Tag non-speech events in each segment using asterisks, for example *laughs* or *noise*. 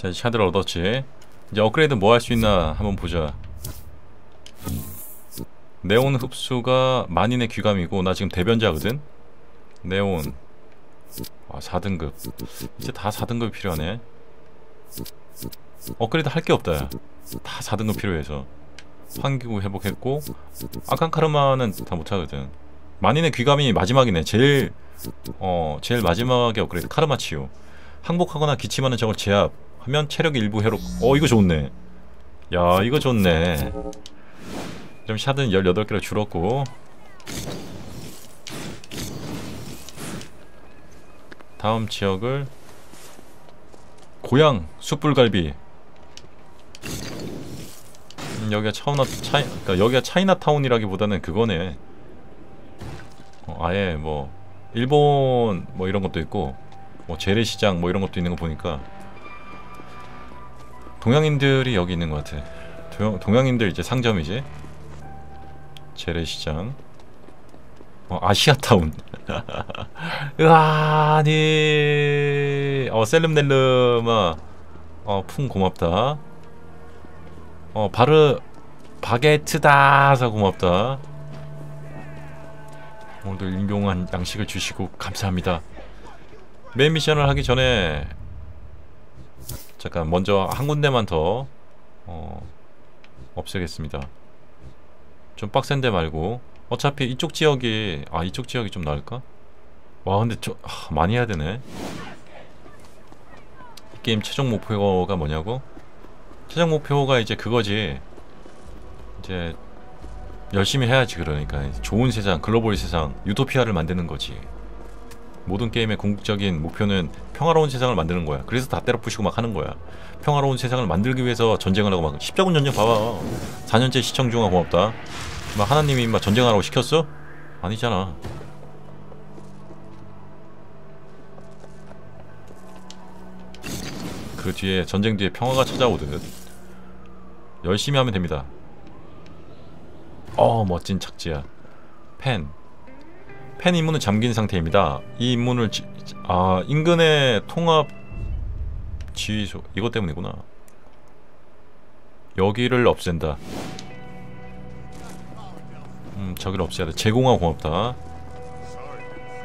자 샤드를 얻었지. 이제 업그레이드 뭐 할 수 있나 한번 보자. 네온 흡수가 만인의 귀감이고 나 지금 대변자거든? 네온. 아 4등급. 이제 다 4등급이 필요하네. 업그레이드 할 게 없다 다 4등급 필요해서. 환기구 회복했고 아칸카르마는 다 못하거든. 만인의 귀감이 마지막이네. 제일 어 제일 마지막에 업그레이드. 카르마 치유. 항복하거나 기침하는 적을 제압 하면 체력 일부 회복 어 이거 좋네. 야 이거 좋네. 좀 샷은 18개로 줄었고. 다음 지역을 고향 숯불갈비. 음, 여기가 차이나 차이 그러니까 여기가 차이나타운이라기보다는 그거네. 어, 아예 뭐 일본 뭐 이런 것도 있고 뭐 재래시장 뭐 이런 것도 있는 거 보니까 동양인들이 여기 있는 것 같아. 동, 동양인들 이제 상점이지 재래시장. 어, 아시아타운. *laughs* 으아니. 어 셀름넬름아 어풍 고맙다. 어 바르 바게트다 사 고맙다. 오늘도 일용한 양식을 주시고 감사합니다. 메인 미션을 하기 전에 잠깐 먼저 한 군데만 더 어, 없애겠습니다. 좀 빡센데 말고. 어차피 이쪽 지역이 아 이쪽 지역이 좀 나을까? 와 근데 저 아, 많이 해야 되네. 이 게임 최종 목표가 뭐냐고? 최종 목표가 이제 그거지. 이제 열심히 해야지 그러니까. 좋은 세상 글로벌 세상 유토피아를 만드는 거지 모든 게임의 궁극적인 목표는 평화로운 세상을 만드는 거야. 그래서 다 때려 부시고 막 하는 거야. 평화로운 세상을 만들기 위해서 전쟁을 하고 막 십자군 전쟁 봐봐. 4년째 시청 중아 고맙다. 막 하나님이 막 전쟁하라고 시켰어? 아니잖아. 그 뒤에 전쟁 뒤에 평화가 찾아오듯. 열심히 하면 됩니다. 어 멋진 착지야. 펜. 펜 임무는 잠긴 상태입니다. 이 임무를 지, 아 인근의 통합 지휘소 이것 때문이구나. 여기를 없앤다. 음 저기를 없애야 돼. 제공하 고맙다.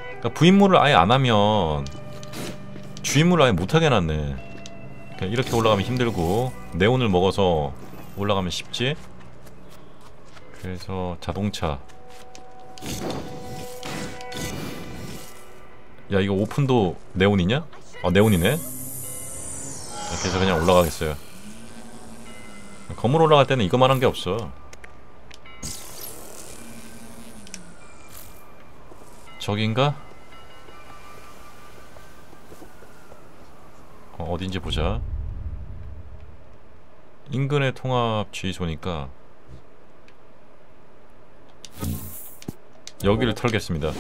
그러니까 부임무를 아예 안 하면 주임무를 아예 못하게 해놨네. 그러니까 이렇게 올라가면 힘들고 네온을 먹어서 올라가면 쉽지. 그래서 자동차 야 이거 오픈도 네온이냐? 아 네온이네. 해서 그냥 올라가겠어요. 건물 올라갈 때는 이거만 한 게 없어. 저긴가? 어, 어딘지 보자. 인근의 통합 주의소니까 여기를 털겠습니다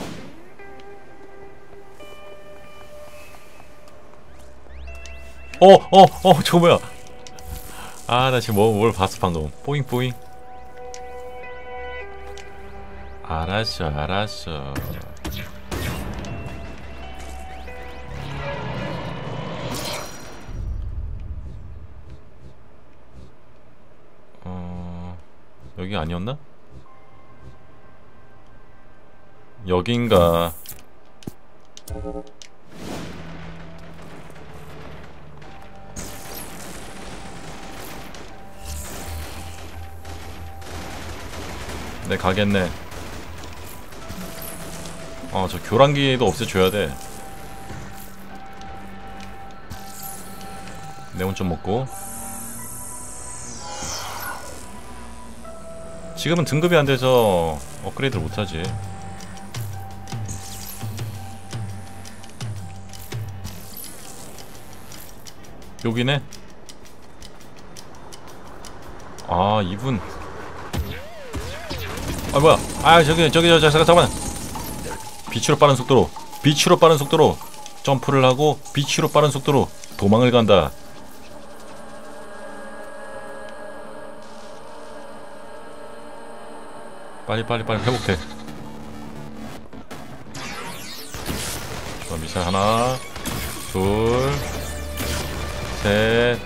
어! 어! 어! 저거 뭐야 아 나 지금 뭐, 뭘 봤어 방금 뽀잉 뽀잉 알았어 알았어 어... 여기 아니었나? 여긴가 네 가겠네. 어저 교란기도 없애줘야 돼. 네온 좀 먹고. 지금은 등급이 안 돼서 업그레이드를 못하지. 여기네. 아 이분 아 뭐야? 아 저기 저기 저 잠깐 잠깐만. 빛으로 빠른 속도로 빛으로 빠른 속도로 점프를 하고 빛으로 빠른 속도로 도망을 간다. 빨리 빨리 빨리 회복돼 자 미사일 하나 둘 셋,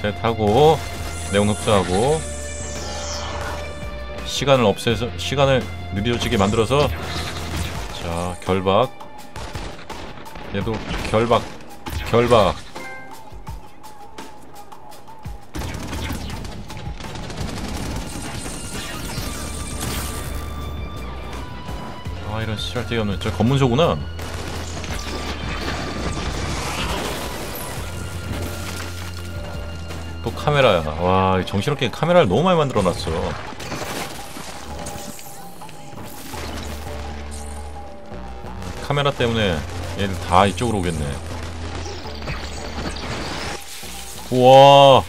셋 하고 내용 흡수하고 시간을 없애서 시간을 느려지게 만들어서 자 결박. 얘도 결박 결박. 아 이런 시랄데기 없는 저 검문소구나. 또 카메라야. 와 정신없게 카메라를 너무 많이 만들어놨어 카메라 때문에 얘들 다 이쪽으로 오겠네. 우와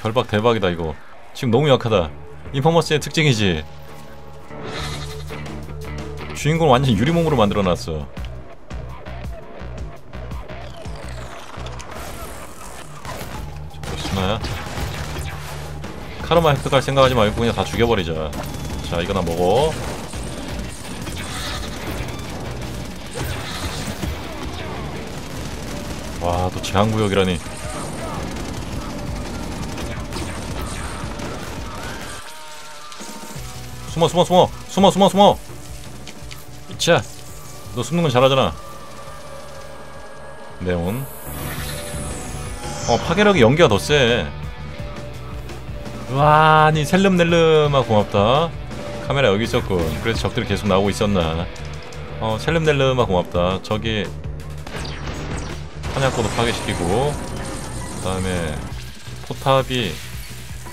결박 대박이다 이거. 지금 너무 약하다. 인퍼머스의 특징이지. 주인공 완전 유리몸으로 만들어놨어. 저거 스나야? 카르마 획득할 생각하지 말고 그냥 다 죽여버리자. 자 이거 나 먹어 와 또 제한구역이라니 숨어 숨어 숨어 숨어 숨어 숨어 자, 너 숨는 건 잘하잖아. 네온. 어, 파괴력이 연기가 더 세. 와, 아니 셀름넬름아 고맙다. 카메라 여기 있었군. 그래서 적들이 계속 나오고 있었나. 어, 셀름넬름아 고맙다. 저기 사냥꾼도 파괴시키고 그 다음에 포탑이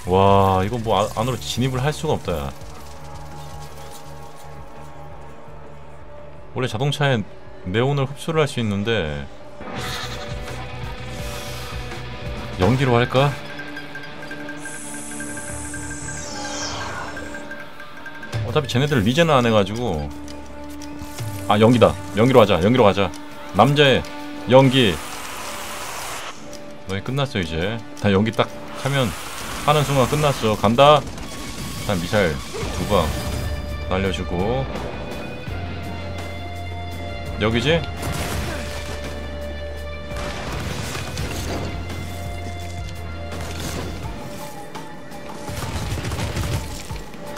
와, 이거 뭐 아- 안으로 진입을 할 수가 없다. 야. 원래 자동차에 네온을 흡수를 할 수 있는데 연기로 할까? 어차피 쟤네들 리젠을 안 해가지고 아 연기다 연기로 하자 연기로 가자 남자의 연기 너희 끝났어 이제 다 연기 딱 하면 하는 순간 끝났어 간다 자 미사일 두 방 날려주고 여기지?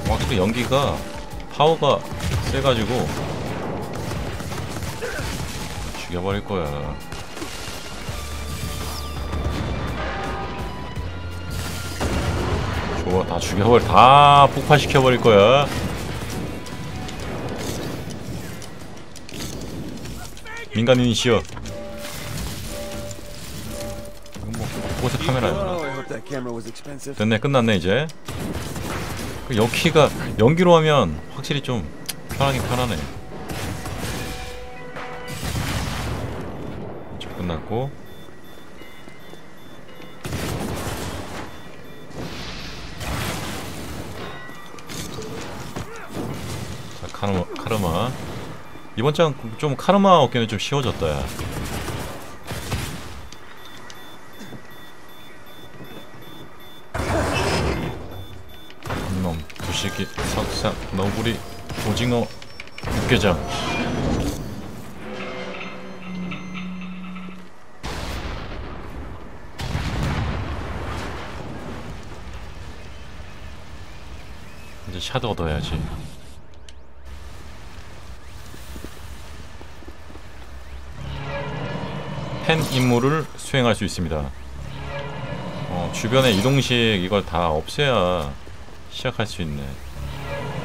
확실히 연기가 파워가 세가지고 죽여버릴 거야. 좋아, 다 죽여버릴, 다 폭파시켜버릴 거야. 민간인이시여. 뭐 곳에 카메라야. 됐네, 끝났네 이제. 그 여키가 연기로 하면 확실히 좀 편하긴 편하네. 이쪽 끝났고. 카르마. 이번 장 좀 카르마 얻기는 좀 쉬워졌다, 야. 놈, 두식이, 석상, 너구리, 오징어, 육개장. 이제 샤드 얻어야지. 펜 임무를 수행할 수 있습니다. 어, 주변에 이동식 이걸 다 없애야 시작할 수 있네.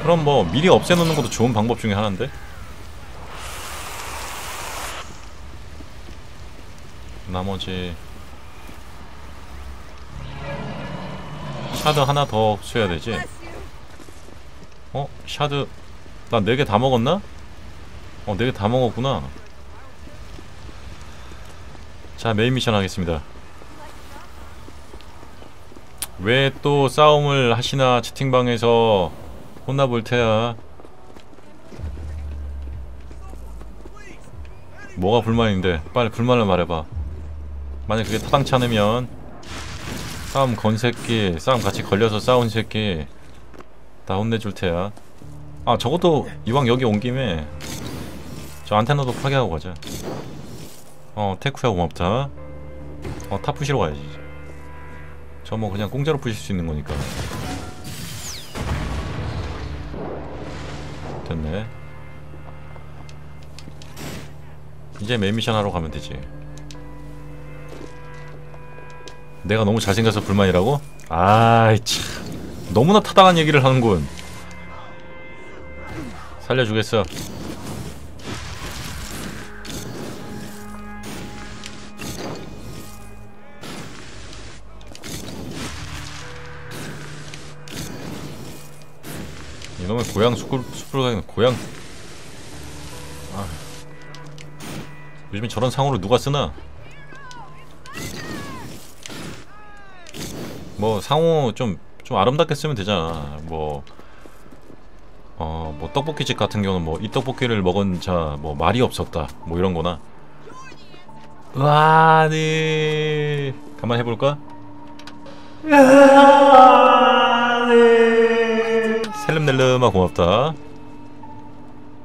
그럼 뭐 미리 없애놓는 것도 좋은 방법 중에 하나인데? 나머지 shard 하나 더 흡수해야 되지? 어? shard 나네개다 먹었나? 어, 네개다 먹었구나. 자, main mission 하겠습니다. 왜 또 싸움을 하시나 채팅방에서 혼나볼 테야. 뭐가 불만인데? 빨리 불만을 말해봐. 만약 그게 타당치 않으면 싸움 건 새끼, 싸움 같이 걸려서 싸운 새끼 다 혼내줄 테야. 아 적어도 이왕 여기 온 김에 저 안테나도 파괴하고 가자. 어 테쿠야 고맙다. 어, 탑 부시러 가야지. 저 뭐 그냥 공짜로 부실 수 있는 거니까. 됐네. 이제 메인 미션 하러 가면 되지. 내가 너무 잘생겨서 불만이라고? 아이 참. 너무나 타당한 얘기를 하는군. 살려주겠어. 이놈의 고향 숲으로 다니는 고향 아. 요즘에 저런 상호를 누가 쓰나 뭐 상호 좀, 좀 아름답게 쓰면 되잖아 뭐 어, 뭐 떡볶이집 같은 경우는 뭐 이 떡볶이를 먹은 자 뭐 말이 없었다 뭐 이런 거나 와, 네. 가만 해볼까? *laughs* 셀름넬름아 고맙다.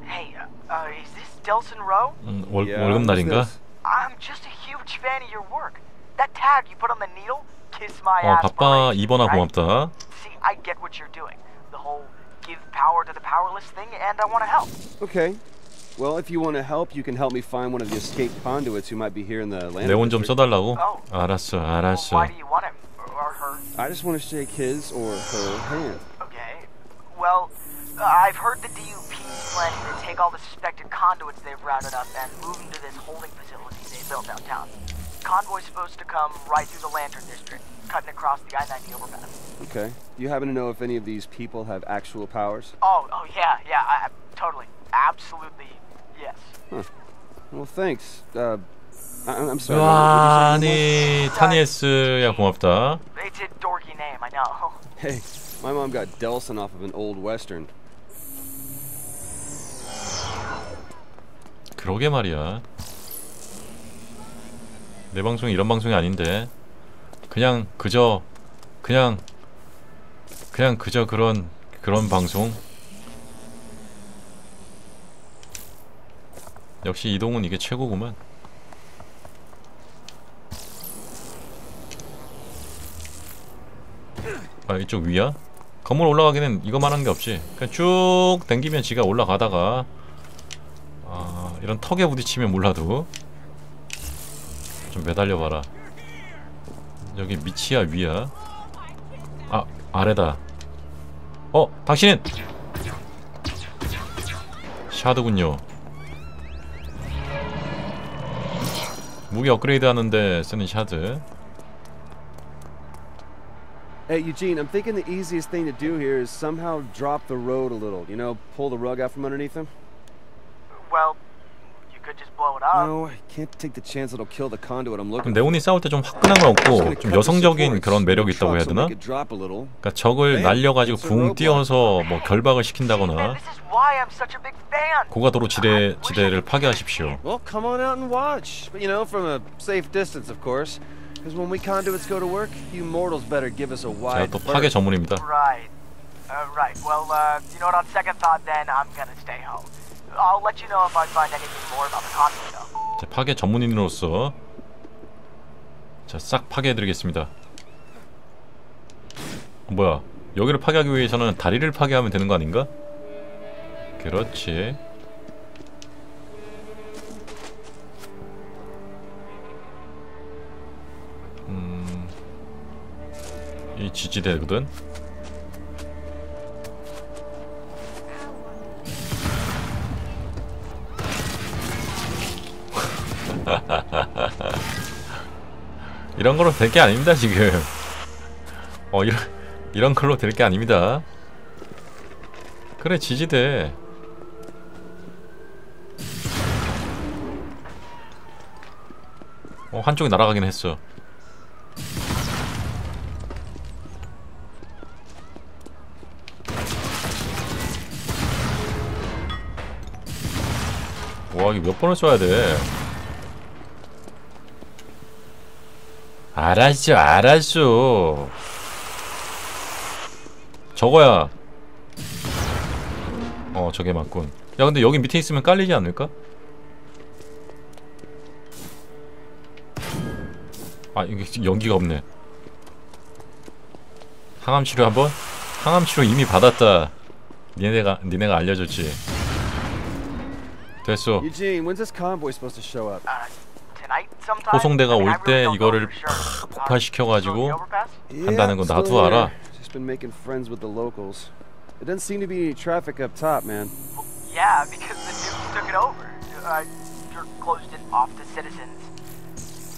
Hey, uh, uh, is this Delson Rowe? 음, 월, Yeah, 월급 who's 날인가? this? I'm just a huge fan of your work. That tag you put on the needle, kiss my 어 ass. 바빠 parade, 2번아 right? 고맙다. See, I get what you're doing. The whole give power to the powerless thing, and I want to help. Okay. Well, if you want to help, you can help me find one of the escaped conduits who might be here in the land. 내온 좀 써달라고? 어. 알았어, Well, 알았어. why do you want him or, or her? I just want to shake his or her hand. Okay. Well, uh, I've heard the DUP's planning to take all the suspected conduits they've rounded up and move them to this holding facility they built downtown. Convoy's supposed to come right through the Lantern District, cutting across the I-90 overpass. Okay. Do you happen to know if any of these people have actual powers? Oh, oh yeah, yeah, I, I- totally, absolutely, yes. Well, thanks. Uh, I- I'm sorry. what did you say your name 와니 타니에스야 고맙다. It's a dorky name, I know. was? *laughs* Hey, my mom got Delson off of an old western. 그러게 말이야. 내 방송이 이런 방송이 아닌데 그냥 그저 그냥 그냥 그저 그런 그런 방송. 역시 이동은 이게 최고구만. 아 이쪽 위야? 건물 올라가기는 이거만 한 게 없지. 그냥 쭉 당기면 지가 올라가다가 아 이런 턱에 부딪히면 몰라도 좀 매달려봐라. 여기 밑이야 위야? 아 아래다. 어 당신은 샤드군요. 무기 업그레이드 하는데 쓰는 샤드. Hey, Eugene, I'm thinking the easiest thing to do here is somehow drop the road a little. You know, pull the rug out from underneath them. Just blow it up. No, I can't take the chance it'll kill the conduit I'm 그럼 looking. 네온이 싸울 때 좀 화끈한 건 없고 gonna 좀 여성적인 그런 매력이 있다고 해야 되나? make it drop a little. 그러니까 적을 네, 날려가지고 붕. 띄어서 뭐 결박을 시킨다거나. 고가도로 지대 지대를 파괴하십시오. Well, come on out and watch. But you know, from a safe distance, of course. Because when we conduits go to work, you mortals better give us a 제가 wide 또 파괴. 전문입니다. Right. Uh, right. Well, uh, you know what? On second thought, then I'm gonna stay home. 자, 파괴 전문인으로서 자 싹 파괴해드리겠습니다. 어, 뭐야? 여기를 파괴하기 위해서는 다리를 파괴하면 되는 거 아닌가? 그렇지. 음, 이 지지대거든. 이런 걸로 될 게 아닙니다 지금. 어 이런 이런 걸로 될 게 아닙니다. 그래 지지대. 어 한쪽이 날아가긴 했어. 와 이거 몇 번을 써야 돼? 알았어 알았어 저거야 어 저게 맞군 야 근데 여기 밑에 있으면 깔리지 않을까? 아 이게 연기가 없네. 항암 치료 한번? 항암 치료 이미 받았다. 니네가 니네가 알려줬지. 됐어. Eugene, when's this convoy supposed to show up? Uh? 호송대가 올 때 이거를. 팍 Uh, overpass? 한다는 건 나도. 알아. Just been making friends with the locals. There doesn't seem to be any traffic up top, man. Yeah, because the Dukes took it over. Uh, closed it off to citizens.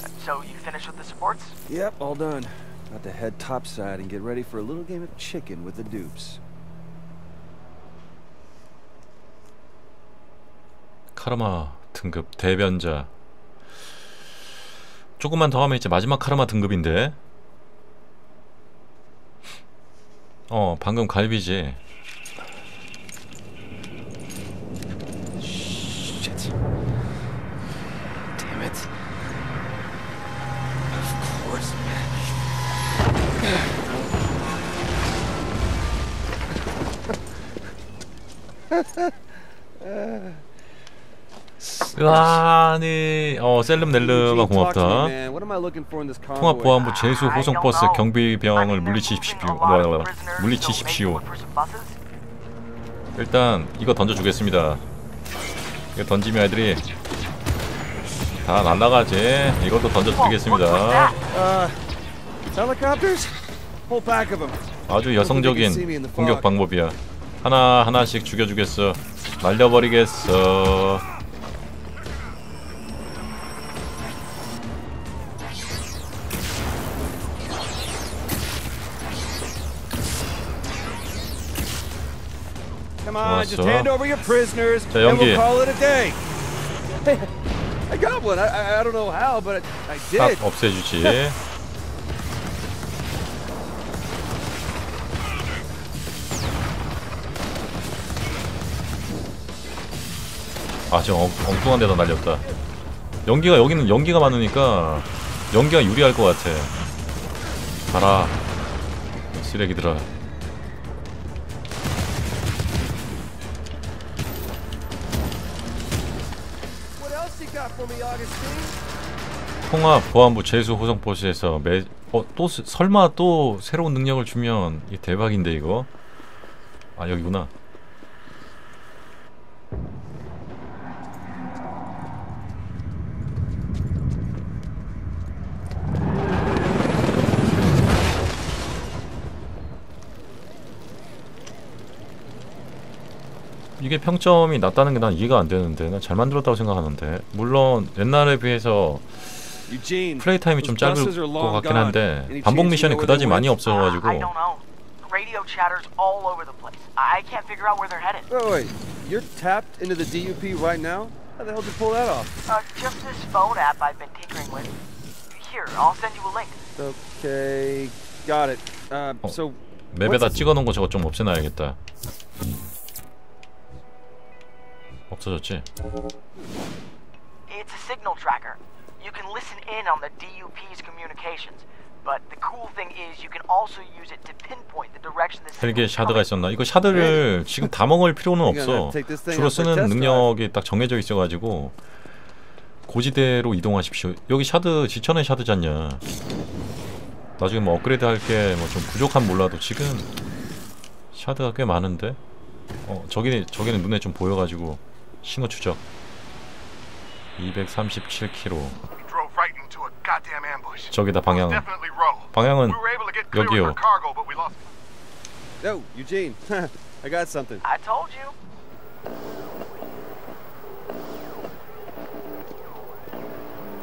Uh, So you finished with the supports? Yep, all done. About to head topside and get ready for a little game of chicken with the dupes. 카르마 등급 대변자. 조금만 더 하면 이제 마지막 카르마 등급인데. 어 방금 갈비지. *laughs* Course. 아니 어 셀름 넬름아 Eugene, talk to me, 고맙다. 통합? 보안부 제수 호송 버스 경비병을 물리치십시오. 물리치십시오. 일단 이거 던져 주겠습니다. 이거 던지면 애들이 다 날라가지. 이것도 던져 드리겠습니다. Uh, them. 아주 여성적인 공격 방법이야. 하나 하나씩 죽여주겠어. 날려버리겠어. 좋았어. hand over your prisoners, 자, and 연기. we'll call it a day. I got one. I, I, I don't know how, but I, I 딱. 없애주지. 아 지금 엉, 엉뚱한 데다 날렸다. 연기가 여기는 연기가 많으니까 연기가 유리할 것 같아. 가라 이 쓰레기들아. 통합 보안부 제수 호송 포스에서 매 어 또 설마 또 새로운 능력을 주면 이 대박인데 이거 아 여기구나 이게 평점이 낮다는 게 난 이해가 안 되는데 난 잘 만들었다고 생각하는데 물론 옛날에 비해서. 플레이 타임이 좀 짧을 것 같긴. 한데 반복 미션이 그다지 많이? 없어가지고 Uh. Radio chatter's all over the place. I can't figure out where they're headed. Wait, wait. You're tapped into the DUP right now? How the hell did you pull that off? Uh, just this phone app I've been tinkering with. Here, I'll send you a link. Okay, got it. Uh, Oh. so 맵에다 찍어놓은 거 저거 좀 없애놔야겠다 없어졌지? It's a signal tracker. You can listen in on the DUP's communications. But the cool thing is you can also use it to pinpoint the direction the 헬기에 shard가. 있었나? 이거 shard를 지금 다 먹을 필요는 없어 take this thing 주로 쓰는 능력이 딱 정해져 있어가지고 고지대로 이동하십시오 여기 shard 지천의 shard잖냐 나중에 뭐 업그레이드 할 게 뭐 좀 부족한 몰라도 지금 shard가 꽤 많은데 어 저기 저기는 눈에 좀 보여가지고 신호 추적 237km We drove right into a goddamn ambush. 저기다 방향. 방향은 We were able to get clear with 여기요 our cargo, but we lost. Yo, Eugene, I got something. I told you.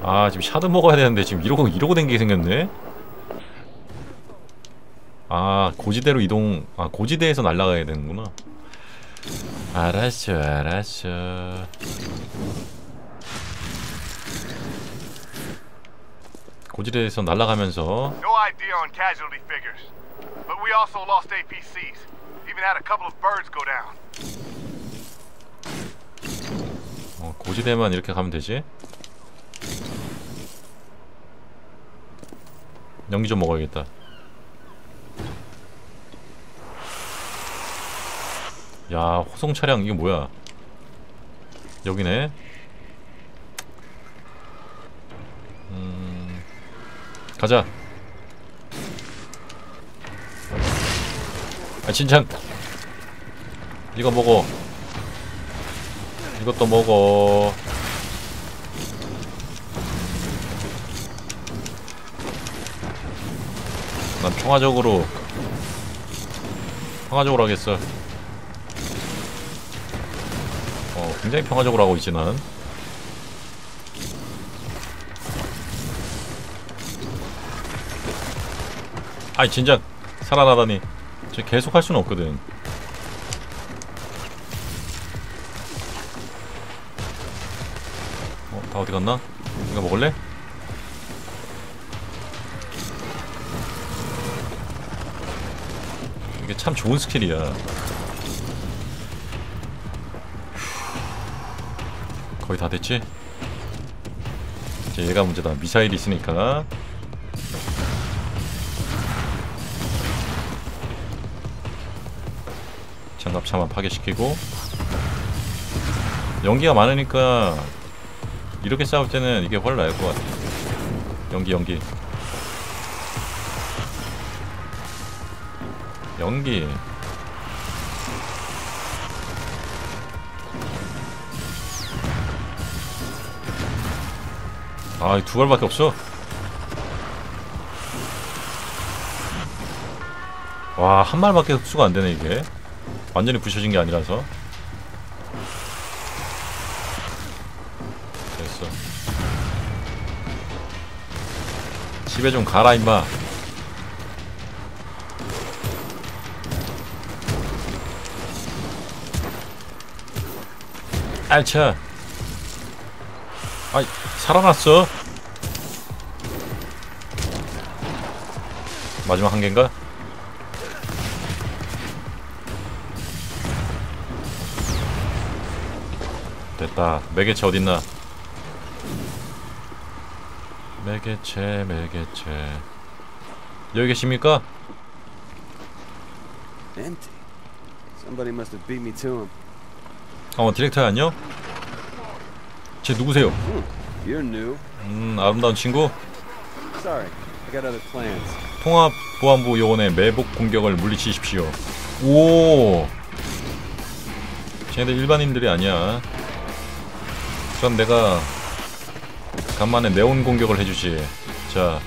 아 지금 샤드 먹어야 되는데 지금 이러고 이러고 댕기게 생겼네. 아 고지대로 이동 아 고지대에서 날아가야 되는구나. 알았어 알았어. 고지대에서 날아가면서 No idea on casualty figures. But we also lost APCs. Even had a couple of birds go down. 어, 고지대만 이렇게 가면 되지. 연기 좀 먹어야겠다. 야 호송 차량 이게 뭐야? 여기네. 가자. 아 진창. 이거 먹어. 이것도 먹어. 난 평화적으로 평화적으로 하겠어. 어 굉장히 평화적으로 하고 있지 난 아이 진작 살아나다니 저 계속 할 수는 없거든 어, 다 어디 갔나? 이거 먹을래? 이게 참 좋은 스킬이야 거의 다 됐지? 이제 얘가 문제다 미사일이 있으니까 장갑차만 파괴시키고. 연기가 많으니까 이렇게 싸울 때는 이게 훨 나을 것 같아. 연기 연기. 연기. 아두 발밖에 없어. 와한 발밖에 흡수가 안 되네 이게 완전히 부셔진 게 아니라서. 됐어. 집에 좀 가라 임마. 알차. 아이 살아났어? 마지막 한 개인가? 됐다 매개체 어딨나 매개체 매개체 여기 계십니까? 어 디렉터 안녕? 쟤 누구세요? New. 음 아름다운 친구. 통합보안부 요원의 매복 공격을 물리치십시오 오 쟤네들 일반인들이 아니야 그럼 내가 간만에 네온 공격을 해주지. 자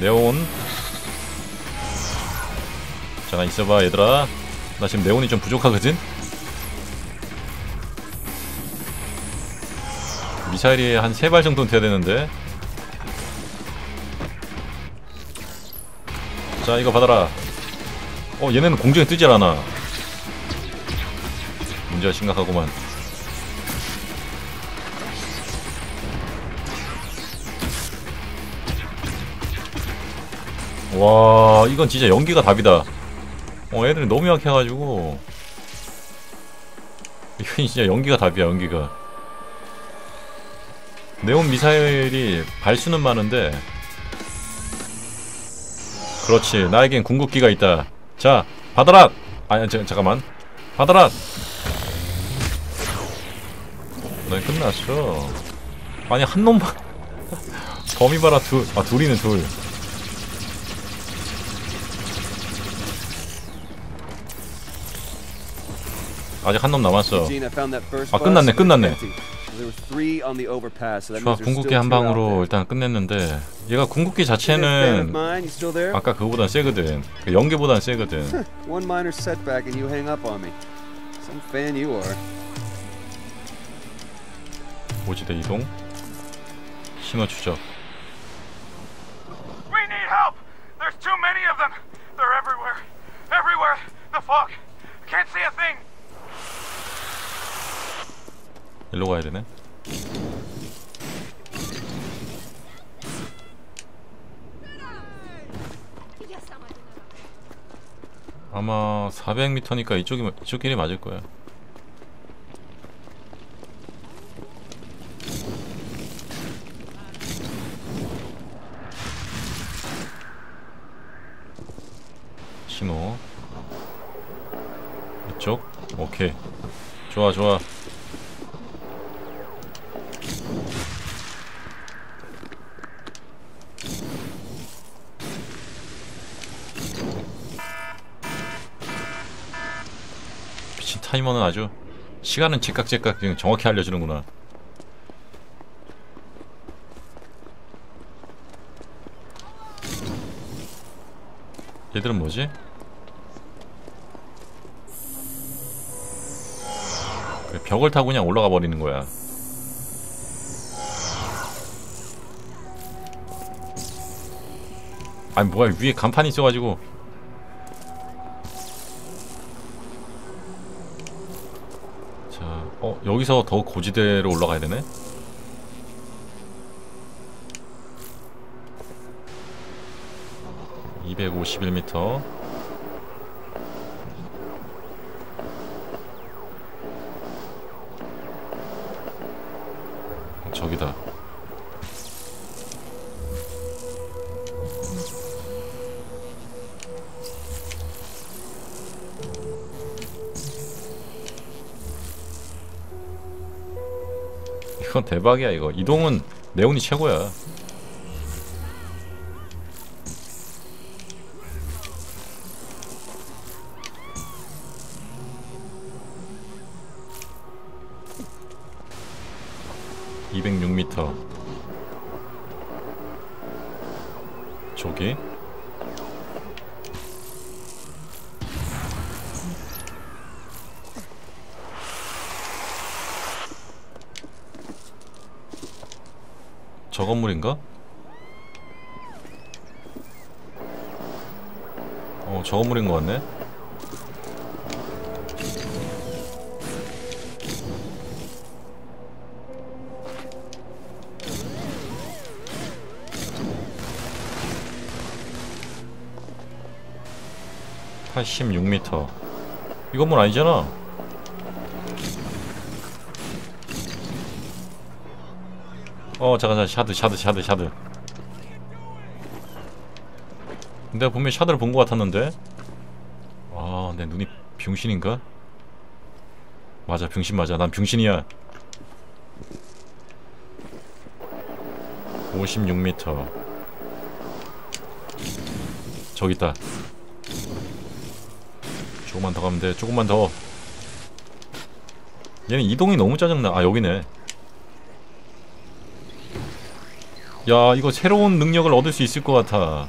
네온. 잠깐 있어봐 얘들아. 나 지금 네온이 좀 부족하거든? 미사일이 한 세 발 정도는 돼야 되는데. 자 이거 받아라. 어 얘네는 공중에 뜨질 않아. 문제가 심각하구만 와 이건 진짜 연기가 답이다. 어 애들이 너무 약해가지고. 이건 진짜 연기가 답이야 연기가. 네온 미사일이 발수는 많은데. 그렇지 나에겐 궁극기가 있다. 자 받아라 아니 자, 잠깐만. 받아라 넌 끝났어. 아니 한 놈만. *laughs* 범위 봐라 둘아 둘이는 둘 아직 한 놈 남았어 아, 끝났네, 끝났네. 좋아 궁극기 한 방으로. 일단 끝냈는데 얘가 궁극기 자체는? 아까 그거보단 세거든 그 연계보단 세거든. 고지대 이동 신호 추적 We need help! There's too many of them! They're everywhere! Everywhere! The fuck? Can't see a thing! 일로 가야 되네. 아마 400m니까 이쪽이 이쪽 길이 맞을 거야. 신호. 이쪽? 오케이. 좋아 좋아 타이머는 아주 시간은 제깍제깍 정확히 알려주는구나. 얘들은 뭐지? 벽을 타고 그냥 올라가 버리는 거야. 아니 뭐야 위에 간판이 있어가지고 자, 어 여기서 더 고지대로 올라가야 되네. (251m) 저기다 이건 대박이야 이거. 이동은 네온이 최고야. (206m) 저기 저 건물인가? 어, 저 건물인 것 같네. (86m) 이 건물 아니잖아 어 잠깐 잠깐 shard shard shard shard. 내가 분명히 shard를 본 것 같았는데? 아 내 눈이 병신인가? 맞아 병신 맞아. 난 병신이야. 56m 저기 있다. 조금만 더 가면 돼. 조금만 더. 얘는 이동이 너무 짜증나. 아 여기네 야 이거 새로운 능력을 얻을 수 있을 것 같아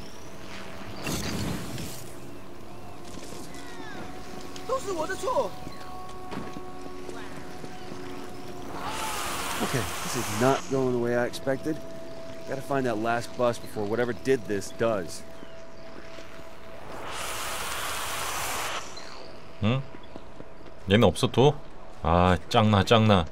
Okay, this is not going the way I expected. Gotta find that last bus before whatever did this does. 응? 얘는 없어 또? 아 짱나 짱나